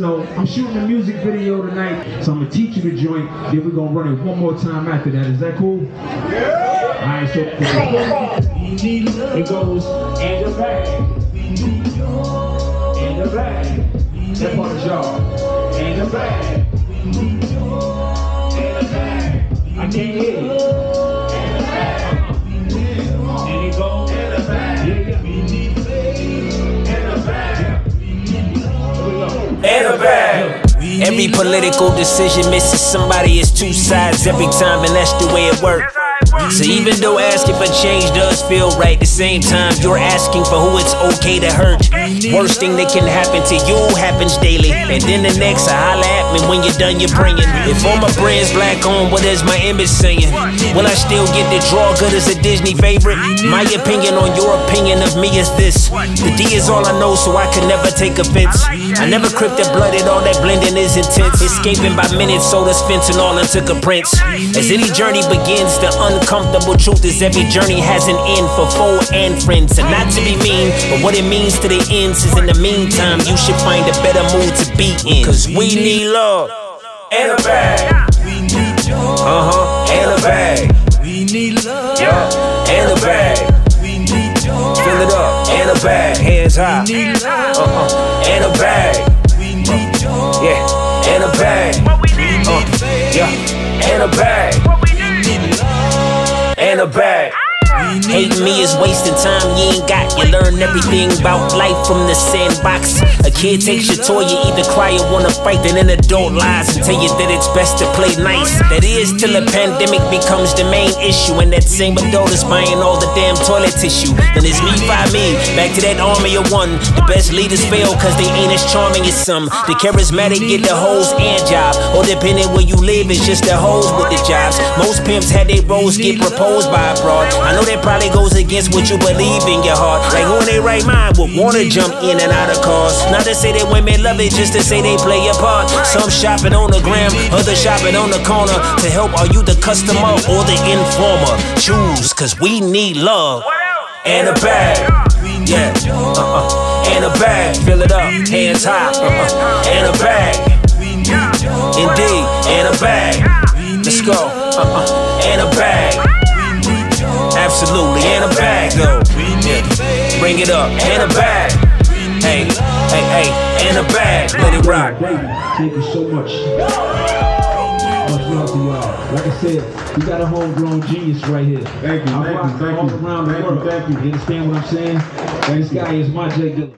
So I'm shooting a music video tonight. So I'm gonna teach you the joint. Then we're gonna run it one more time after that. Is that cool? Yeah. All right. So it goes and the bag, and the bag. That part is y'all. And the bag, and the bag. I can't hear you. Every political decision misses somebody, it's two sides every time, and that's the way it works. So even though asking for change does feel right, the same time you're asking for who it's okay to hurt. Worst thing that can happen to you happens daily, and then the next I holla at me when you're done you're bringing. If all my brand's black on, what is my image saying? Will I still get the draw good as a Disney favorite? My opinion on your opinion of me is this: the D is all I know, so I can never take offense. I never cripped the blooded, all that blending is intense. Escaping by minutes, so the fentanyl and took a prince. As any journey begins, the uncomfortable truth is every journey has an end for foe and friends. And not to be mean, but what it means to the ends is in the meantime, you should find a better mood to be in. Cause we need love and a bag. We need love. Uh huh, and a bag. We need love. Yeah, and a bag. We need joy. Fill it up, and a bag. Hands high. We need love. Uh huh, and a bag. We need joy. Yeah, and a bag. What we need. Uh, yeah, and a bag. And a bag. Hating me is wasting time you ain't got. You learn everything about life from the sandbox. A kid takes your toy, you either cry or wanna fight, then an adult lies and tell you that it's best to play nice. That is till a pandemic becomes the main issue, and that same adult is buying all the damn toilet tissue. Then it's me by me, back to that army of one. The best leaders fail cause they ain't as charming as some. The charismatic get the hoes and job, or depending where you live, it's just the hoes with the jobs. Most pimps had their roles get proposed by a broad. I know that probably goes against what you believe in your heart. Like who in their right mind would wanna jump in and out of cars? Not to say that women love it, just to say they play a part. Some shopping on the gram, others shopping on the corner. To help, are you the customer or the informer? Choose, cause we need love. And a bag. Yeah. Uh-uh. And a bag. Fill it up. Hands high. Uh-uh. And a bag. Indeed. And a bag. Let's go. Uh-uh. And a bag. Absolutely. And a bag, though. Yeah. Bring it up. And a bag. Hey, hey, hey. And a bag. Let it rock. Baby, thank you so much. Much love to y'all. Like I said, we got a homegrown genius right here. Thank you, I'm thank you, thank all you. around the Thank you, thank you. You understand what I'm saying? This guy is my J Dilla.